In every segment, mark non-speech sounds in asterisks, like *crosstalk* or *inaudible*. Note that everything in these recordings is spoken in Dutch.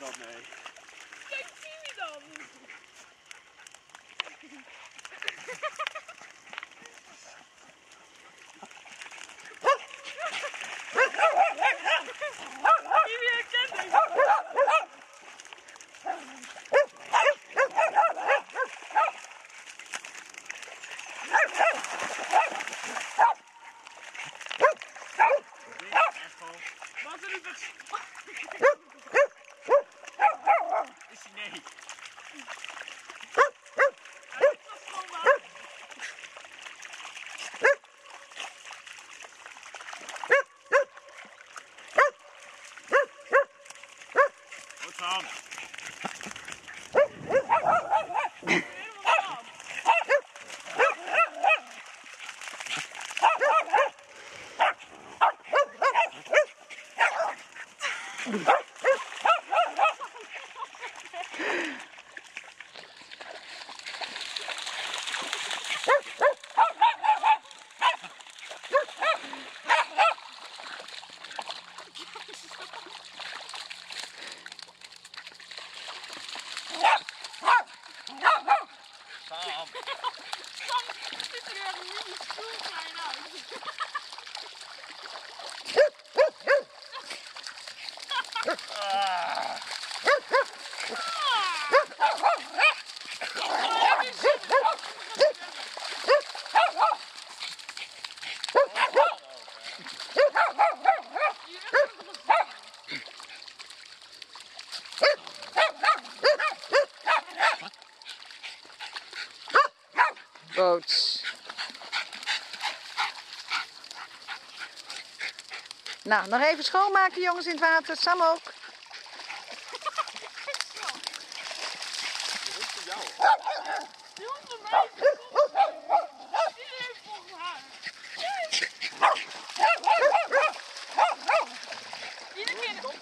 my god, nee. Kijk, zie je dan? Wat er niet wat Is hij nee? schoonmaken. Goed *laughs* van. Helemaal nat. Sam. Sam ziet er echt mini stoel klein uit. Ah. Boot. Nou, nog even schoonmaken jongens in het water. Sam ook. Iedere keer...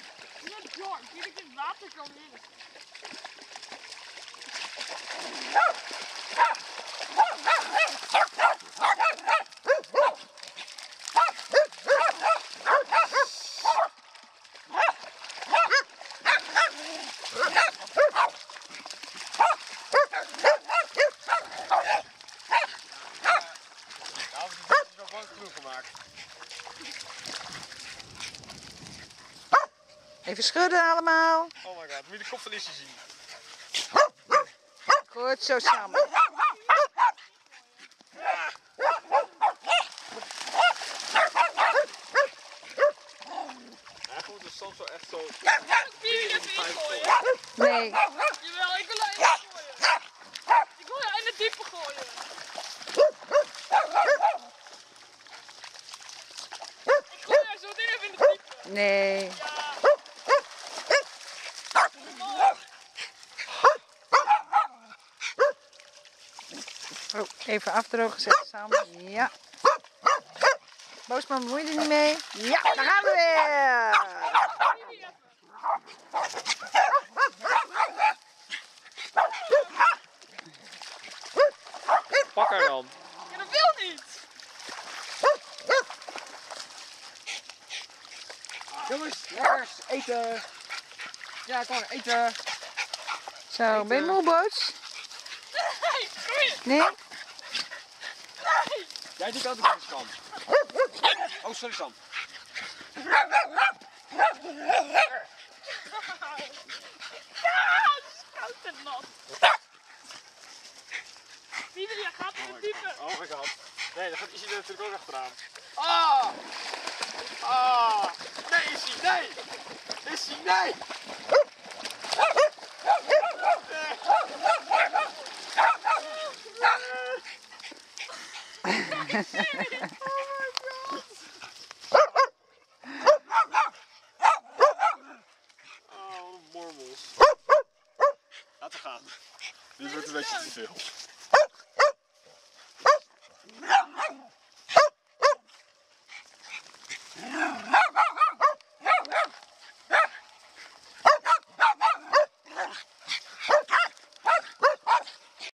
Iedere keer water kan in. Ja, we hebben het nog lang genoeg gemaakt. Even schudden allemaal. Oh my god, moet je de kop van Issy zien. Goed zo Sam. Hij moet er soms wel echt zo... Nee. Jawel, ik wil er in gooien. Ik wil er in het diepe gooien. Ik gooi er zo dingen in het diepe. Nee. Oh, even afdrogen zetten Sam. Ja. Boosman, bemoei er niet mee? Ja, daar gaan we weer. Pak haar dan. Ja, dat wil niet. Jongens, lekkers, eten. Ja, kom maar, eten. Zo, ben je moe, Boots? Nee. Nee? Jij doet altijd deze kant. Oh, sorry Sam. Iedereen gaat in het diepe. Oh my god. Nee, dan gaat er natuurlijk ook achteraan. Ah! Ah! Nee, Issy, nee! Issy, nee! Oh, mormels. Laten gaan. Dit wordt een beetje te veel.